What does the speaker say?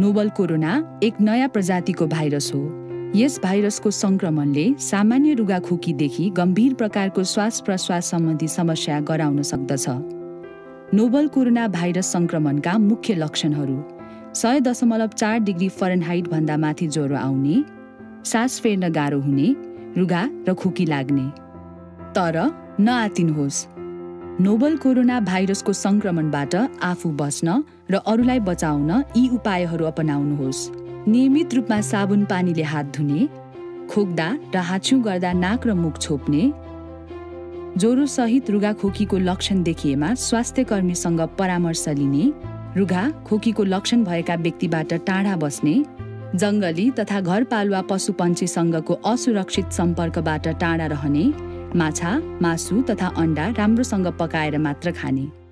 Nobel corona एक नयाँ प्रजातिको भाइरस हो। यस भाइरसको सङ्क्रमणले सामान्य रुगाखोकीदेखि गम्भीर प्रकारको श्वास प्रश्वास सम्बन्धी समस्या गराउन सक्दछ। नोबल कोरोना भाइरस सङ्क्रमणका मुख्य लक्षणहरू सय दशमलव चार डिग्री फरेनहाइट भन्दा माथि ज्वरो आउने सास फेर्न गाह्रो हुने रुगा र खोकी लाग्ने। तर नआतिनुहोस्। नोबल कोरोना भाइरसको सङ्क्रमणबाट आफू बच्न र अरूलाई बचाउन यी उपायहरू अपनाउनुहोस्। नियमित रूपमा साबुन पानीले हात धुने खोक्दा र हाछ्यु गर्दा नाक र मुख छोप्ने ज्वरोसहित रुगाखोकीको लक्षण देखिएमा स्वास्थ्य कर्मीसँग परामर्श लिने रुघा खोकीको लक्षण भएका व्यक्तिबाट टाढा बस्ने जङ्गली तथा घरपालुवा पशुपन्छीसँगको असुरक्षित सम्पर्कबाट टाढा रहने माछा मासु तथा अन्डा राम्रोसँग पकाएर मात्र खाने।